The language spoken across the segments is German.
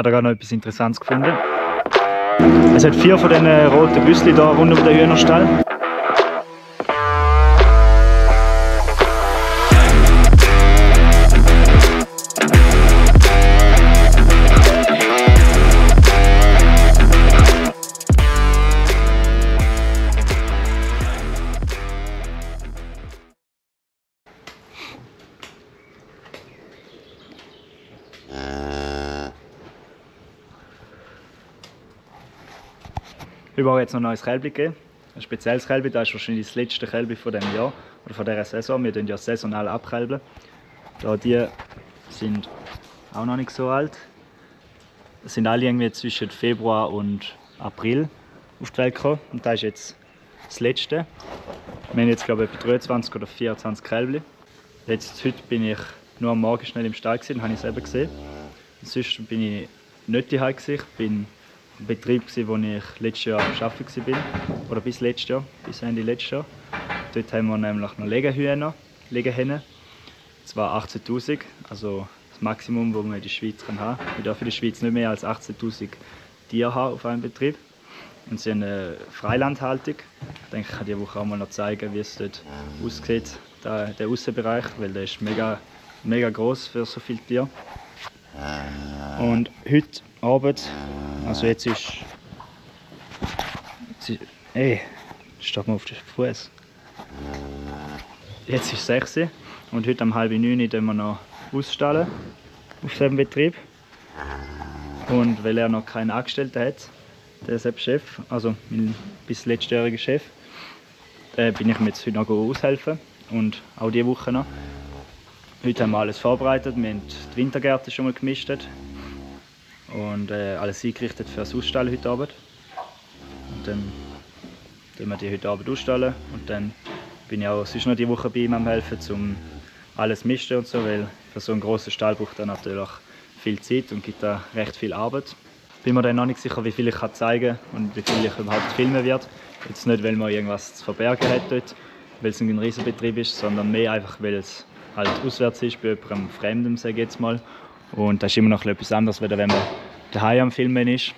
hat er gerade noch etwas Interessantes gefunden. Es hat vier von diesen roten Büsschen hier rund um den Hühnerstall. Überall jetzt noch ein neues Kälbchen gegeben. Ein spezielles Kälbchen, das ist wahrscheinlich das letzte Kälbchen von diesem Jahr oder von dieser Saison. Wir tun ja saisonal abkälben. Da die sind auch noch nicht so alt. Das sind alle irgendwie zwischen Februar und April auf die Welt gekommen. Und das ist jetzt das letzte. Wir haben jetzt glaube ich etwa 23 oder 24 Kälbchen. Jetzt, heute bin ich nur am Morgen schnell im Stall gewesen, habe ich es gesehen. sonst bin ich nicht daheim gewesen. Ich bin im Betrieb, wo ich letztes Jahr Arbeiten war. Oder bis letztes Jahr, bis Ende letztes Jahr. Dort haben wir nämlich noch Legehühner, Legehennen. Zwar 18'000, also das Maximum, das man in der Schweiz haben kann. Wir dürfen in der Schweiz nicht mehr als 18'000 Tiere haben auf einem Betrieb. Und sie haben eine Freilandhaltung. Ich denke, ich kann diese Woche auch mal noch zeigen, wie es dort aussieht, der, der Außenbereich, weil der ist mega, mega groß für so viele Tiere. Und heute Abend, also jetzt ist. Jetzt ist ey, steht mal auf den Fuß. Jetzt ist 6 Uhr und heute um halb neun tun wir noch ausstallen auf diesem Betrieb. Und weil er noch keinen Angestellten hat, der Chef, also mein bis letztjähriger Chef, äh, bin ich mir jetzt heute noch aushelfen und auch diese Woche noch. Heute haben wir alles vorbereitet, wir haben die Wintergärten schon mal gemischt und äh, alles eingerichtet für das Ausstellen heute Abend. Und dann tun wir die heute Abend ausstellen und dann bin ich auch sonst noch die Woche bei ihm am helfen, um alles mischen und so, weil für so einen grossen Stall braucht er natürlich viel Zeit und gibt da recht viel Arbeit. Bin mir dann noch nicht sicher, wie viel ich kann zeigen und wie viel ich überhaupt filmen werde. Jetzt nicht, weil man irgendwas zu verbergen hat dort, weil es ein Riesenbetrieb ist, sondern mehr einfach, weil es halt auswärts ist, bei jemandem Fremdem, sage ich jetzt mal. Und das ist immer noch etwas anderes, wenn man daheim am Filmen ist.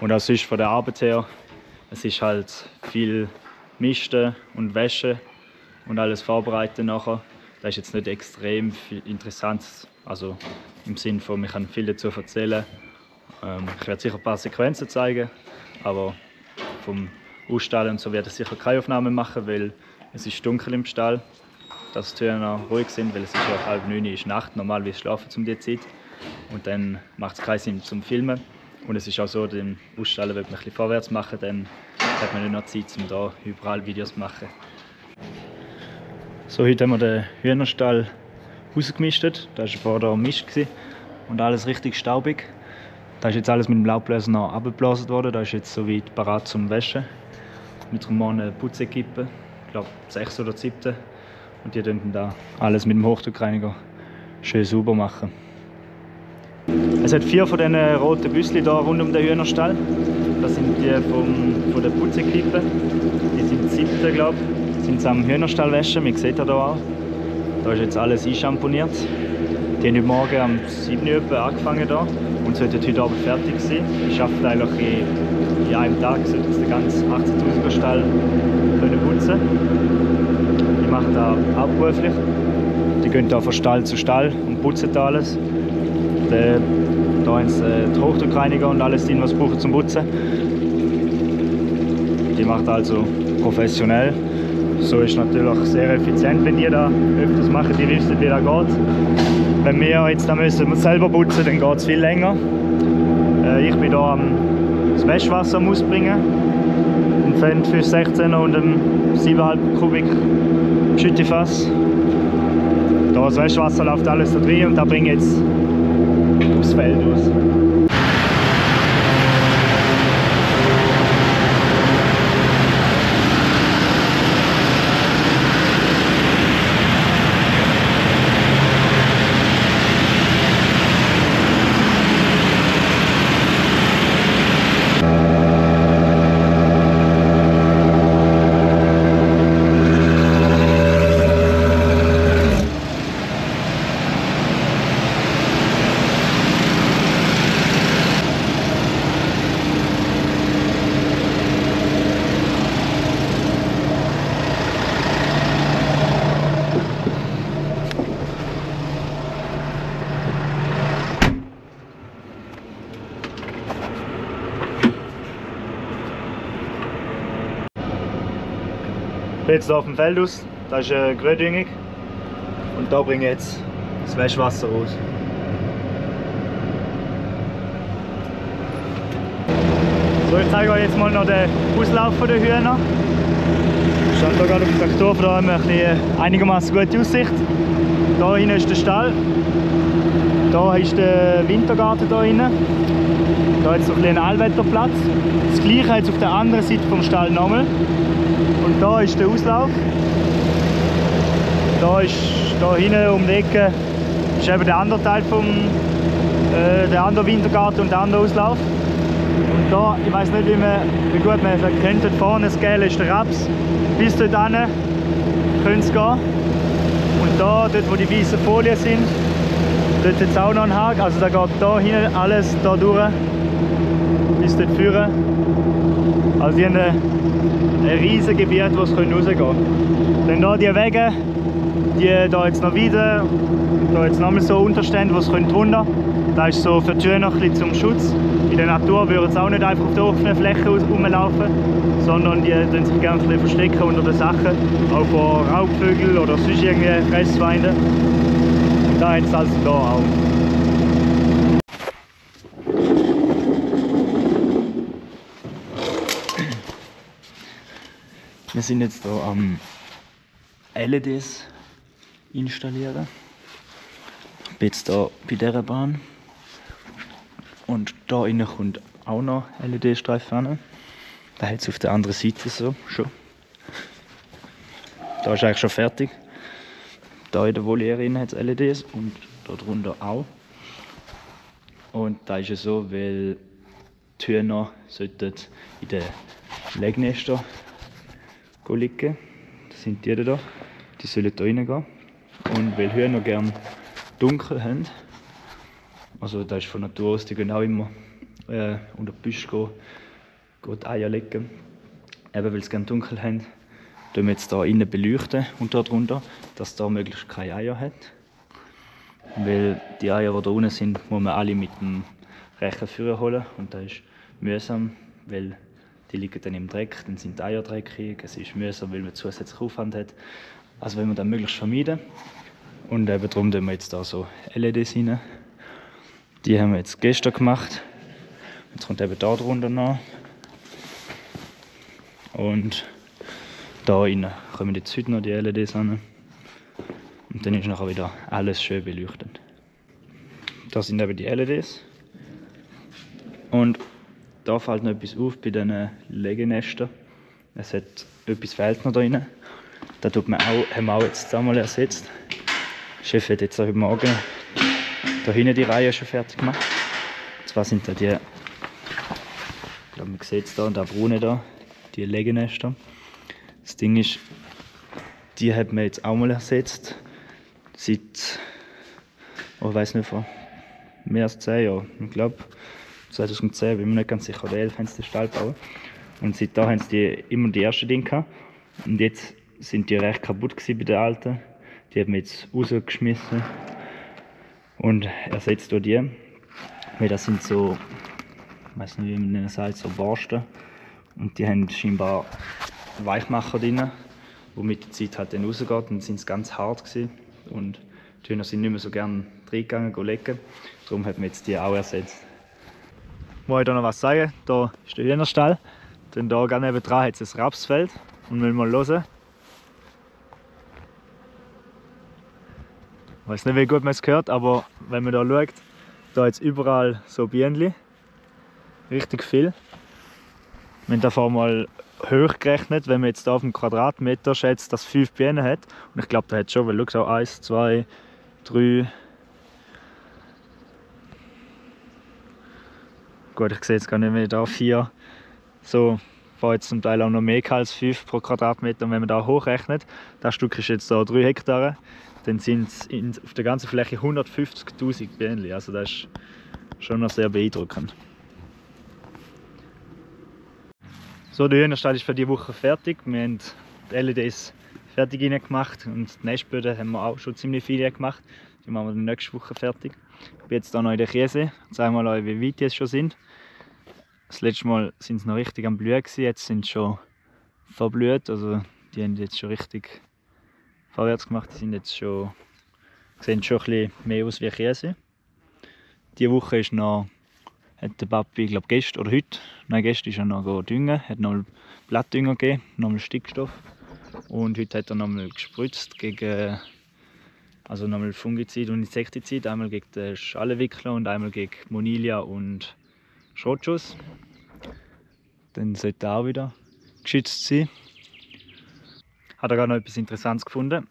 Und auch sonst von der Arbeit her, es ist halt viel Misten und Wäsche und alles vorbereiten nachher. Das ist jetzt nicht extrem interessant, also im Sinne von, ich kann viel dazu erzählen. Ähm, ich werde sicher ein paar Sequenzen zeigen, aber vom Ausstellen und so werde ich sicher keine Aufnahmen machen, weil es ist dunkel im Stall dass die Hühner ruhig sind, weil es ist ja halb neun ist Nacht, normalerweise schlafen sie um die Zeit. Und dann macht es keinen Sinn zum Filmen. Und es ist auch so, den Ausstellen, wenn man ein bisschen vorwärts machen, dann hat man nicht noch Zeit, um da überall Videos zu machen. So, heute haben wir den Hühnerstall rausgemistet. Da war vorher Mist und alles richtig staubig. Da ist jetzt alles mit dem Laubbläser noch abgeblasen worden. Da ist jetzt soweit parat zum Waschen. Mit einer Putzekippe, ich glaube 6 oder 7. Und die dann da alles mit dem Hochdruckreiniger schön sauber machen. Es hat vier von diesen roten Büsschen hier rund um den Hühnerstall. Das sind die vom, von der Putzekippe. Die sind siebte, glaube ich. Sind am Hühnerstall waschen. Man sieht hier auch. Da ist jetzt alles einschamponiert. Die haben heute Morgen um 7 Uhr angefangen hier und sollten heute Abend fertig sein. Ich arbeite eigentlich in, in einem Tag, sollte den ganzen 18.000er Stall können putzen machen da hauptberuflich. Die gehen da von Stall zu Stall und putzen da alles. Da, da haben sie äh, die Hochdruckreiniger und alles drin, was sie brauchen zum Putzen. Die macht also professionell. So ist natürlich sehr effizient, wenn die da öfters machen, die wissen, wie das geht. Wenn wir jetzt da müssen selber putzen, dann geht es viel länger. Äh, ich bin hier am das Waschwasser ausbringen. Ein Fan für 16er und ein 7,5 Kubik Schüttefass. Da das Waschwasser läuft alles da drin und da bringe ich jetzt aufs Feld aus. Jetzt hier auf dem Feld aus, da ist eine Grödüngung und da bringe ich jetzt das Wäschwasser raus. So, ich zeige euch jetzt mal noch den Auslauf der Hühner. Ich stand hier gerade auf dem Traktor, da haben wir ein bisschen einigermaßen gute Aussicht. Da hinten ist der Stall. Da ist der Wintergarten da hinten. Da es noch einen Allwetterplatz. Das gleiche es auf der anderen Seite vom Stall nochmal. Und da ist der Auslauf. Da ist da hinten um die Ecke ist eben der andere Teil vom äh, der andere Wintergarten und der andere Auslauf. Und da, ich weiß nicht, wie, man, wie gut man es erkennt, dort vorne das Gelbe ist der Raps. Bis dort hin können es gehen. Und da, dort wo die weißen Folien sind, dort hat es auch noch einen Haken. Also da geht da hinten alles da durch bis dort führen. Also die haben ein, ein riesiges Gebiet, wo sie rausgehen können. Dann hier die Wege, die da jetzt noch wieder, da jetzt nochmal so Unterstände, wo sie können drunter. Das ist so für die Tür noch ein bisschen zum Schutz. In der Natur würden sie auch nicht einfach auf der offenen Fläche rumlaufen, sondern die tun sich gerne ein bisschen verstecken unter den Sachen, auch vor Raubvögeln oder sonst irgendwie Fressfeinden. Und da haben sie also da auch. Wir sind jetzt hier am LEDs installieren. Jetzt hier bei dieser Bahn. Und da innen kommt auch noch LED-Streifen. Da hält es auf der anderen Seite so schon. Da ist eigentlich schon fertig. Da in der Voliere hat es LEDs und da drunter auch. Und da ist es so, weil die Hühner sollten in den Legnestern liegen. Das sind die da. Die sollen da reingehen. Und weil Hühner gerne dunkel haben, also da ist von Natur aus, die gehen auch immer äh, unter die Büsche gehen, gehen Eier legen. Eben weil sie gerne dunkel haben, wir jetzt hier innen beleuchten und darunter, dass da möglichst keine Eier hat. Weil die Eier, die da unten sind, muss man alle mit dem Rechen führen holen und das ist mühsam, weil die liegen dann im Dreck, dann sind die Eier dreckig, es ist mühsam, weil man zusätzlich Aufwand hat. Also wenn wir das möglichst vermeiden. Und eben darum tun wir jetzt da so LEDs rein. Die haben wir jetzt gestern gemacht. Jetzt kommt eben da drunter noch. Und da rein kommen jetzt heute noch die LEDs an. Und dann ist nachher wieder alles schön beleuchtet. Da sind eben die LEDs. Und da fällt noch etwas auf bei diesen Legenestern. Es hat etwas fehlt noch da drin. Da tut man auch, haben wir auch jetzt einmal ersetzt. Der Chef hat jetzt heute Morgen da hinten die Reihe schon fertig gemacht. Und zwar sind da die, ich glaube man sieht es da, und der Brune da, die Legenester. Das Ding ist, die hat man jetzt auch mal ersetzt. Seit, oh, ich weiß nicht, vor mehr als 10 Jahren. Ich glaube, 2010, bin mir nicht ganz sicher, oder 11 haben sie den Stall gebaut. Und seitdem haben sie die, immer die ersten Dinge gehabt. Und jetzt sind die recht kaputt bei den alten. Die haben wir jetzt rausgeschmissen und ersetzt hier die. Weil das sind so, ich weiß nicht wie man das sagt, so Borsten. Und die haben scheinbar Weichmacher drin, wo mit der Zeit halt dann rausgeht und sind ganz hart gewesen. Und die Hühner sind nicht mehr so gerne reingegangen, legen. Darum hat man jetzt die auch ersetzt. Ich muss da noch was sagen. Da ist der Hühnerstall. Dann da ganz nebenan hat es ein Rapsfeld. Und wenn wir mal hören. Ich weiß nicht, wie gut man es hört, aber wenn man da schaut, da jetzt überall so Bienen. Richtig viel. Wir haben davor mal hochgerechnet, wenn man jetzt auf dem Quadratmeter schätzt, dass es 5 Bienen hat. Und ich glaube, da hat schon, weil schau, 1, 2, 3. Gut, ich sehe jetzt gar nicht mehr da, 4. So, war jetzt zum Teil auch noch mehr als 5 pro Quadratmeter. Und wenn man da hochrechnet, das Stück ist jetzt da 3 Hektar, dann sind es auf der ganzen Fläche 150.000 Bienen. Also das ist schon noch sehr beeindruckend. So, der Hühnerstall ist für diese Woche fertig. Wir haben die LEDs fertig gemacht und die Nestböden haben wir auch schon ziemlich viele gemacht. Die machen wir dann nächste Woche fertig. Ich bin jetzt hier noch in der Käse. Zeigen wir euch, wie weit die jetzt schon sind. Das letzte Mal sind sie noch richtig am Blühen, jetzt sind sie schon verblüht. Also die haben jetzt schon richtig vorwärts gemacht. Die sind jetzt schon, sehen schon ein bisschen mehr aus wie Käse. Diese Woche ist noch, hat der Papi, glaube gestern oder heute, nein gestern ist er noch düngen, hat noch Blattdünger gegeben, nochmal Stickstoff. Und heute hat er nochmal gespritzt gegen also nochmal Fungizid und Insektizid, einmal gegen den Schallenwickler und einmal gegen Monilia und Schrotschuss. Dann sollte er auch wieder geschützt sein. Hat er gerade noch etwas Interessantes gefunden.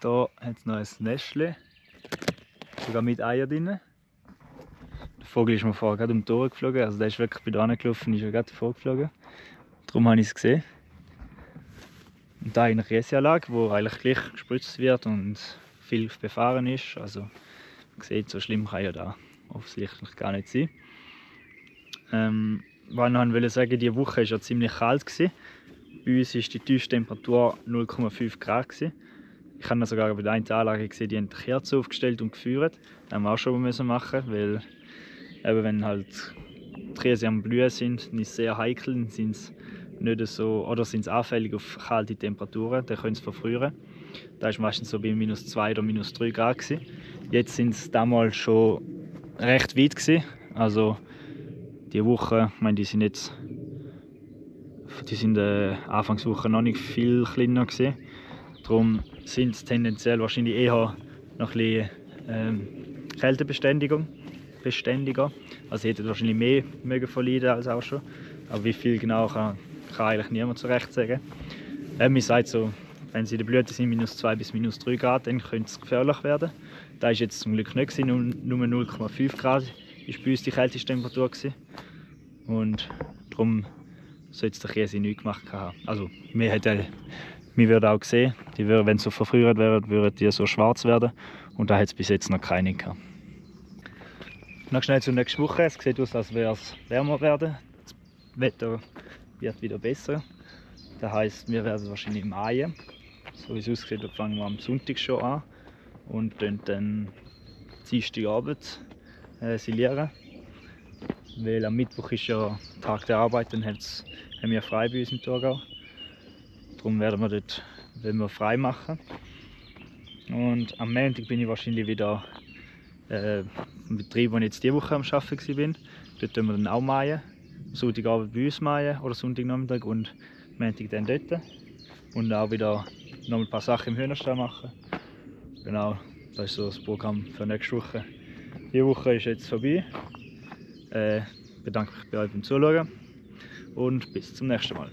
Da hat es noch ein Nestchen, sogar mit Eier drin. Vogel ist mir vorher gerade um die Ohren geflogen, also der ist wirklich bei da gelaufen, ist er gerade vorgeflogen. Darum habe ich es gesehen. Und da in einer Käseanlage, wo eigentlich gleich gespritzt wird und viel befahren ist. Also man sieht, so schlimm kann ja da offensichtlich gar nicht sein. Ähm, was ich noch sagen die Woche war ja ziemlich kalt. Gewesen. Bei uns war die tiefste Temperatur 0,5 Grad. Gewesen. Ich habe sogar bei der einen Anlage gesehen, die haben die Kerze aufgestellt und geführt. Das haben wir auch schon machen, weil eben wenn halt Käse am Blühen sind, es sehr heikel, sind nicht so, oder sind sie anfällig auf kalte Temperaturen, dann können sie verfrieren. Da war meistens so bei minus 2 oder minus 3 Grad. Gewesen. Jetzt sind es damals schon recht weit. Gewesen. Also die Woche, ich meine, die sind jetzt die sind äh, Anfangswoche noch nicht viel kleiner gewesen. Darum sind es tendenziell wahrscheinlich eher noch ein bisschen ähm, Kältebeständiger. Beständiger. Also hätten wahrscheinlich mehr mögen verleiden als auch schon. Aber wie viel genau kann, kann eigentlich niemand so recht sagen. Äh, man sagt so, wenn sie in der Blüte sind, minus 2 bis minus 3 Grad, dann könnte es gefährlich werden. Da war jetzt zum Glück nicht, gewesen, nur 0,5 Grad war bei uns die kälteste Temperatur. Gewesen. Und darum sollte der Käse nichts gemacht haben. Also, wir, hätten, wir würden auch sehen, die würden, wenn sie so verfrüht wären, würden die so schwarz werden. Und da hat es bis jetzt noch keine gehabt. Noch schnell zur nächsten Woche. Es sieht aus, als wäre es wärmer werden. Das Wetter wird wieder besser. Das heisst, wir werden wahrscheinlich im Mai, so wie es aussieht, fangen wir am Sonntag schon an und dann, dann Dienstagabend äh, silieren. Weil am Mittwoch ist ja Tag der Arbeit, dann haben wir frei bei uns im Thurgau. Darum werden wir dort wenn wir frei machen. Und am Montag bin ich wahrscheinlich wieder äh, im Betrieb, wo ich jetzt diese Woche am Arbeiten war. Dort tun wir dann auch mähen. Sonntagabend bei uns mähen oder Sonntagnachmittag und Montag dann dort. Und auch wieder noch ein paar Sachen im Hühnerstall machen. Genau, das ist so das Programm für nächste Woche. Die Woche ist jetzt vorbei. Äh, bedanke mich bei euch beim Zuschauen und bis zum nächsten Mal.